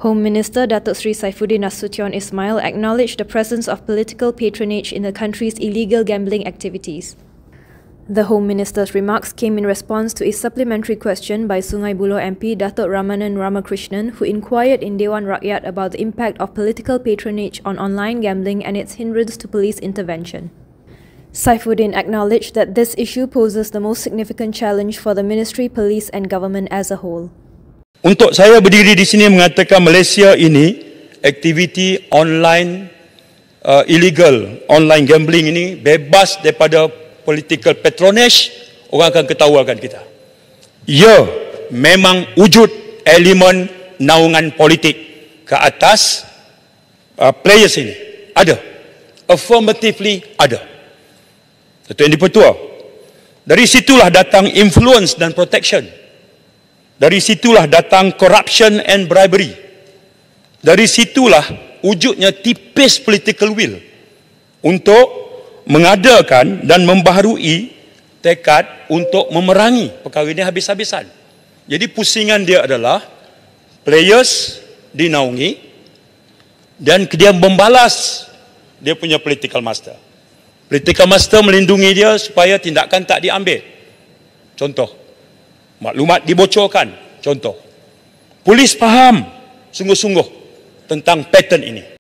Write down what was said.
Home Minister Datuk Sri Saifuddin Nasution Ismail acknowledged the presence of political patronage in the country's illegal gambling activities. The Home Minister's remarks came in response to a supplementary question by Sungai Buloh MP Datuk Ramanan Ramakrishnan who inquired in Dewan Rakyat about the impact of political patronage on online gambling and its hindrance to police intervention. Saifuddin acknowledged that this issue poses the most significant challenge for the ministry, police and government as a whole. Untuk saya berdiri di sini mengatakan Malaysia ini aktiviti online uh, illegal online gambling ini bebas daripada political patronage orang akan ketahuakan kita. Ya, memang wujud elemen naungan politik ke atas uh, players ini. Ada. Affirmatively ada. Datuk Yang Dipertua. Dari situlah datang influence dan protection. Dari situlah datang corruption and bribery. Dari situlah wujudnya tipis political will untuk mengadakan dan membaharui tekad untuk memerangi perkara ini habis-habisan. Jadi pusingan dia adalah players dinaungi dan dia membalas dia punya political master. Political master melindungi dia supaya tindakan tak diambil. Contoh. Maklumat dibocorkan. Contoh. Polis faham sungguh-sungguh tentang pattern ini.